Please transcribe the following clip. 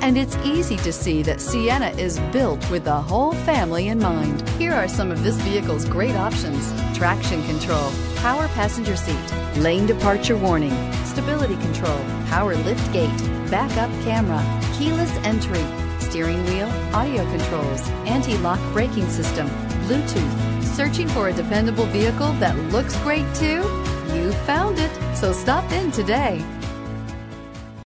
and it's easy to see that Sienna is built with the whole family in mind. Here are some of this vehicle's great options. Traction control, power passenger seat, lane departure warning, stability control, power lift gate, backup camera, keyless entry, steering wheel, audio controls, anti-lock braking system, Bluetooth. Searching for a dependable vehicle that looks great too? You found it, so stop in today.